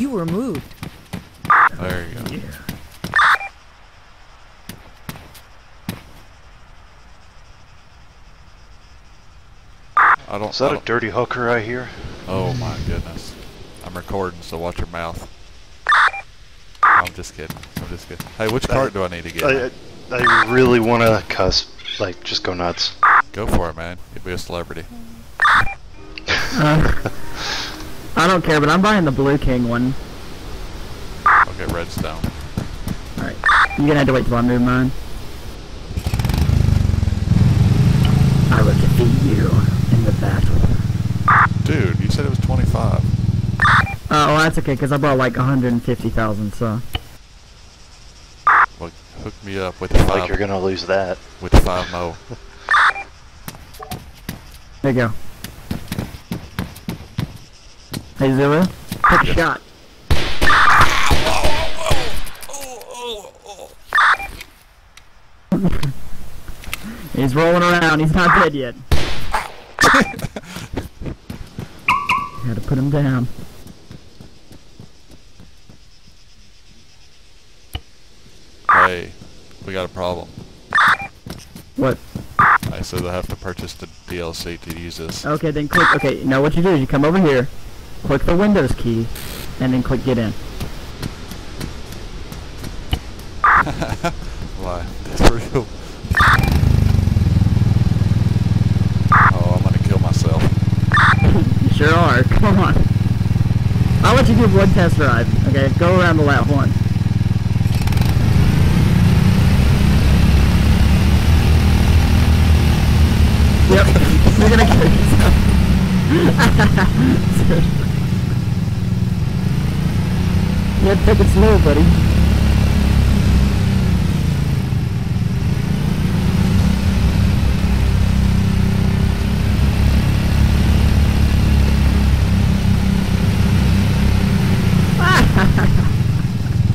You were moved. There you go. Yeah. I don't. Is that I a don't- dirty hooker I hear? Oh my goodness. I'm recording, so watch your mouth. I'm just kidding. I'm just kidding. Hey, which I- cart do I need to get? I, I really want to cuss. Like, just go nuts. Go for it, man. You'll be a celebrity. I don't care, but I'm buying the Bluking one. I'll get redstone. Alright. You're gonna have to wait till I move mine. I will defeat you in the battle. Dude, you said it was 25. Uh, well, that's okay, because I bought like 150,000, so. Well, hook me up with Like five. you're gonna lose that. with five mo. There you go. Hey, Zuuloo, take a shot. He's rolling around. He's not dead yet. Had to put him down. Hey, we got a problem. What? I said I have to purchase the DLC to use this. Okay, then click. Okay, now what you do is you come over here, click the Windows key, and then click Get In. Why? That's real. Oh, I'm gonna kill myself. You sure are. Come on. I'll let you do one test drive. Okay, go around the lap one. Yep, you're gonna kill yourself. Yeah, take it slow, buddy.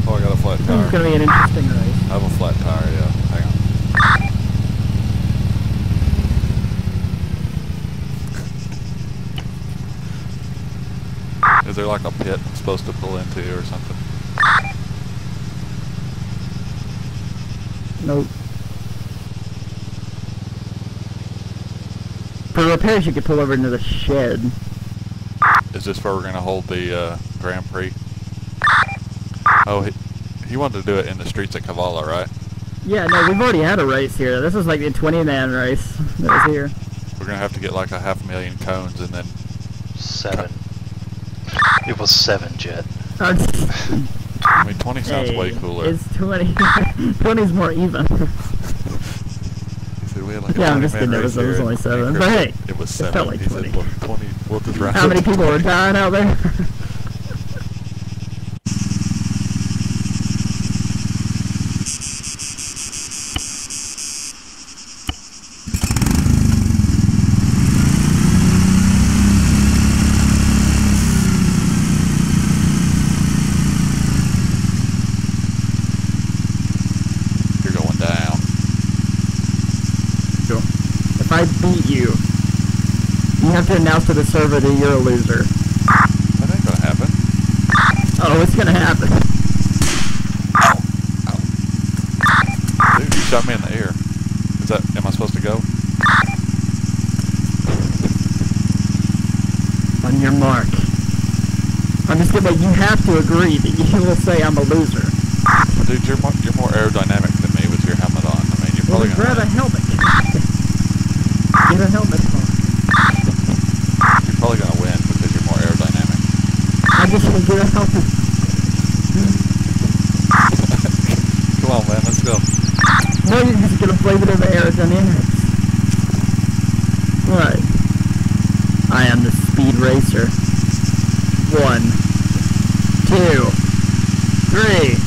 Oh, I got a flat This is gonna be an interesting race. I have a flat tire, yeah. Hang on. Is there like a pit I'm supposed to pull into or something? Nope. For repairs, you could pull over into the shed. Is this where we're gonna hold the uh, Grand Prix? Oh, he, he wanted to do it in the streets at Cavala, right? Yeah, no, we've already had a race here. This is like the 20-man race that was here. We're gonna have to get like a half million cones and then Seven. It was seven, Jett. I mean 20 sounds way cooler. It's 20. 20's more even. He said we had like Yeah, I'm 20 just man kidding, it was- it was only seven, but hey, it was it seven. felt like he 20. said, look, 20. We'll just How many people are dying out there? You're going down. Cool. If I beat you, you have to announce to the server that you're a loser. That ain't gonna happen. Oh, it's gonna happen. Dude, you shot me in the air. Is that? Am I supposed to go? On your mark. I'm just kidding, but you have to agree that you will say I'm a loser. Dude, you're more, you're more aerodynamic than me with your helmet on. I mean, you're Well, probably then grab a gonna. helmet. Get a helmet. You're probably gonna win because you're more aerodynamic. I just want to get a helmet. Come on, man. Let's go. No, you're just gonna blame it on the aerodynamics. Right. I am the speed racer. One. Two. Three.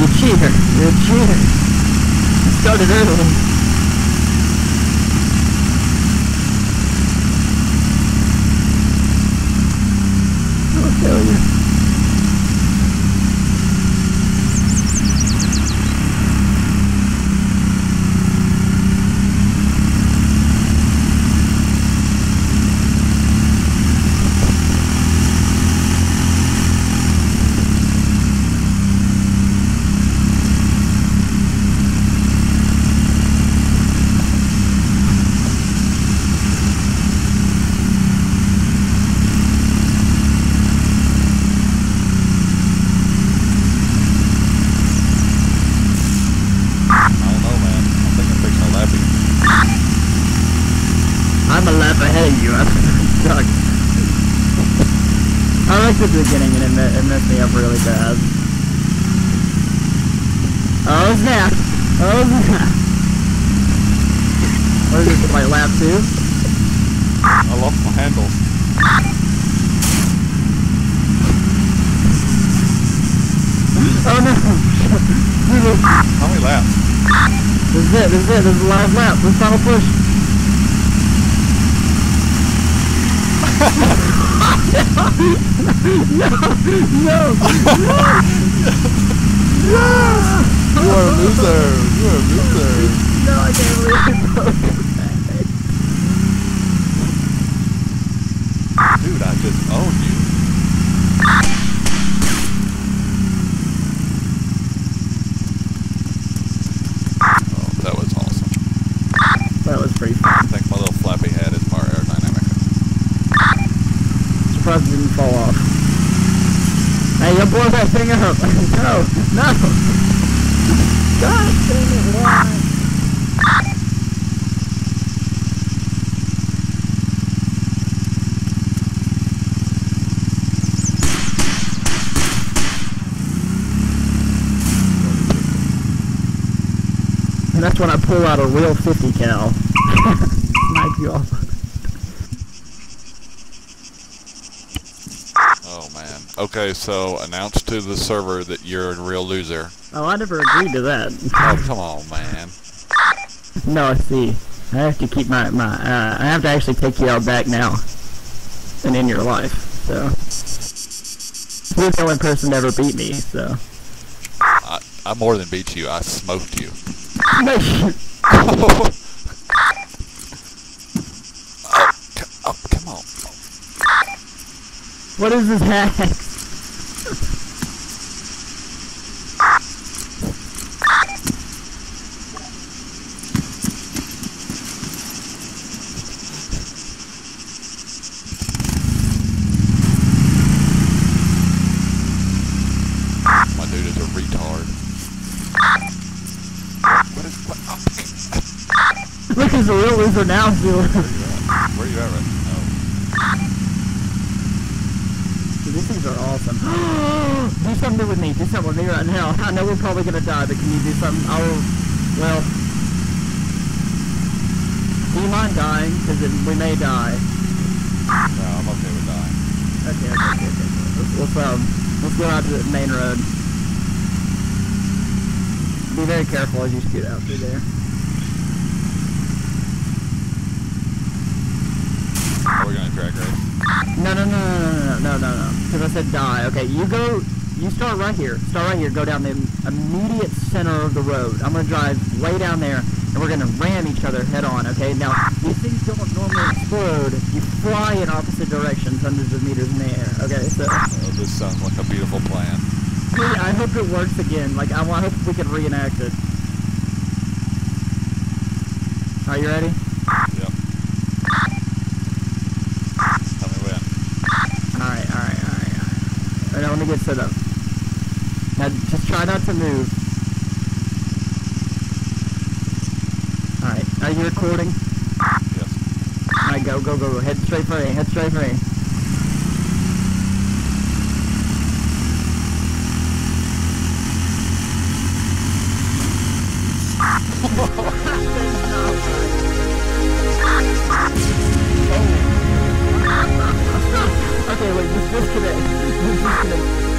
You cheater. You're a cheater. You started early. I'll kill you. hitting you. I'm stuck. I like the beginning and it, me- it messed me up really bad. Oh snap! Oh snap! What is this, like lap two? I lost my handles. Oh no! How many laps? this is it, this is it, this is the last lap, this is final push. No! No! You are a loser. You are a loser. No, I can't believe it. Dude, I just owned you. Oh, that was awesome. That was pretty fun. I think my little flappy head is more aerodynamic. Surprised it didn't fall off. Thing up. no, no. God damn it, why? And that's when I pull out a real 50 cal. Snipe you off. Oh man. Okay, so announce to the server that you're a real loser. Oh, I never agreed to that. Oh, come on, man. No, I see, I have to keep my, my, uh, I have to actually take you out back now. And in your life, so. You're the only person to ever beat me, so. I, I more than beat you. I smoked you. No, you- oh, oh, come on. what is this hack? My dude is a retard. What is what? Oh, Look, he's a real loser now, too. where are you at right now? Dude, these things are awesome. do something with me. Do something with me right now. I know we're probably gonna die, but can you do something? I'll. Well. Do you mind dying? Because we may die. No, I'm okay with dying. Okay, okay, okay, okay. Let's, let's um, let's go out to the main road. Be very careful as you scoot out through there. We're gonna drag race. No, no, no, no, no, no, no, no. Because I said die. Okay, you go. You start right here. Start right here. Go down the immediate center of the road. I'm gonna drive way down there, and we're gonna ram each other head on. Okay. Now these things don't normally explode. You fly in opposite directions, hundreds of meters in the air. Okay. So. Oh, this sounds like a beautiful plan. Dude, I hope it works again. Like I, I hope we can reenact it. Are you ready? Alright, now let me get set up. Now just try not to move. Alright, are you recording? Yes. Alright, go, go, go, go. Head straight for A, head straight for A. okay, wait, just disconnect. Just disconnect.